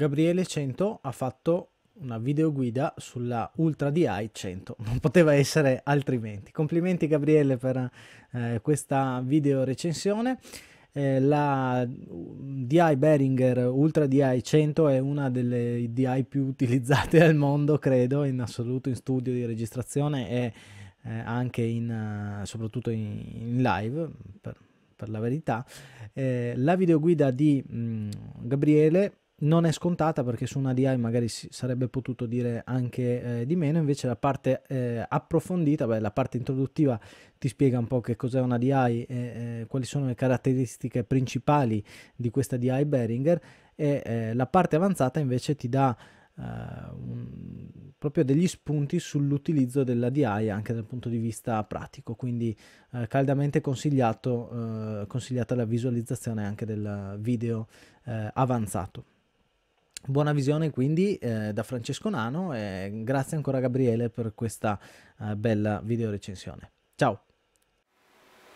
Gabriele 100 ha fatto una videoguida sulla Ultra DI 100, non poteva essere altrimenti. Complimenti Gabriele per eh, questa video recensione. Eh, la DI Behringer Ultra DI 100 è una delle DI più utilizzate al mondo, credo, in assoluto in studio di registrazione e eh, anche in, uh, soprattutto in, in live, per, per, la verità. Eh, la videoguida di mh, mm, Gabriele non è scontata perché su una DI magari si sarebbe potuto dire anche eh, di meno, invece la parte eh, approfondita, beh, la parte introduttiva ti spiega un po' che cos'è una DI eh, quali sono le caratteristiche principali di questa DI Behringer e eh, la parte avanzata invece ti dà eh, un, proprio degli spunti sull'utilizzo della DI anche dal punto di vista pratico, quindi eh, caldamente consigliato, consigliata la visualizzazione anche del video avanzato. Buona visione quindi eh, da Francesco Nano e grazie ancora Gabriele per questa eh, bella video recensione. Ciao!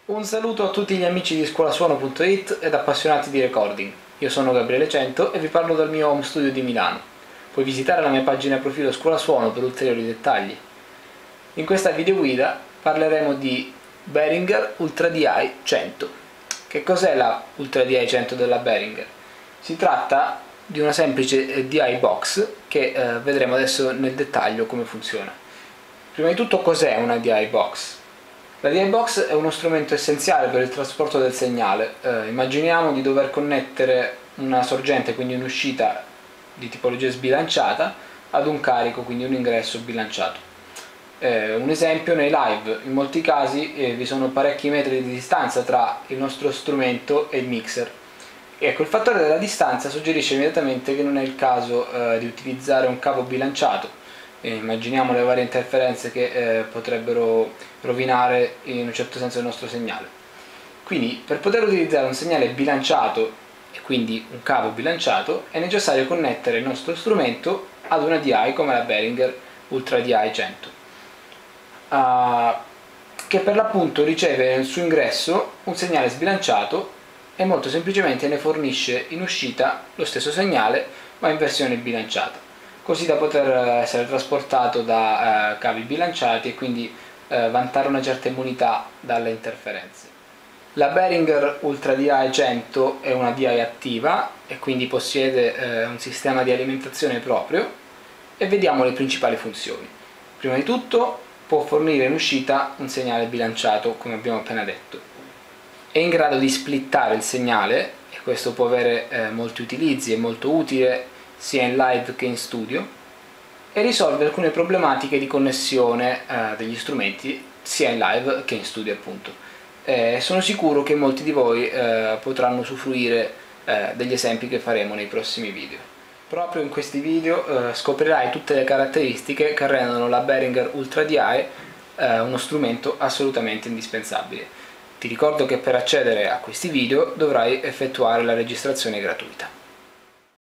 Un saluto a tutti gli amici di scuolasuono.it ed appassionati di recording. Io sono Gabriele Cento e vi parlo dal mio home studio di Milano. Puoi visitare la mia pagina profilo Scuola Suono per ulteriori dettagli. In questa video guida parleremo di Behringer Ultra DI 100. Che cos'è la Ultra DI 100 della Behringer? Si tratta di una semplice eh, DI box che eh, vedremo adesso nel dettaglio come funziona. Prima di tutto cos'è una DI box? La DI box è uno strumento essenziale per il trasporto del segnale. Eh, immaginiamo di dover connettere una sorgente, quindi un'uscita di tipologia sbilanciata, ad un carico, quindi un ingresso bilanciato. Eh, un esempio nei live, in molti casi eh, vi sono parecchi metri di distanza tra il nostro strumento e il mixer Ecco, il fattore della distanza suggerisce immediatamente che non è il caso eh, di utilizzare un cavo bilanciato. E immaginiamo le varie interferenze che eh, potrebbero rovinare in un certo senso il nostro segnale. Quindi per poter utilizzare un segnale bilanciato e quindi un cavo bilanciato è necessario connettere il nostro strumento ad una DI come la Behringer Ultra DI 100 uh, che per l'appunto riceve nel suo ingresso un segnale sbilanciato e molto semplicemente ne fornisce in uscita lo stesso segnale ma in versione bilanciata così da poter essere trasportato da eh, cavi bilanciati e quindi eh, vantare una certa immunità dalle interferenze. La Behringer Ultra DI 100 è una DI attiva e quindi possiede eh, un sistema di alimentazione proprio e vediamo le principali funzioni. Prima di tutto può fornire in uscita un segnale bilanciato come abbiamo appena detto è in grado di splittare il segnale e questo può avere eh, molti utilizzi, è molto utile sia in live che in studio e risolve alcune problematiche di connessione eh, degli strumenti sia in live che in studio appunto. Eh, sono sicuro che molti di voi eh, potranno usufruire eh, degli esempi che faremo nei prossimi video. Proprio in questi video eh, scoprirai tutte le caratteristiche che rendono la Behringer Ultra DI uno strumento assolutamente indispensabile. Ti ricordo che per accedere a questi video dovrai effettuare la registrazione gratuita.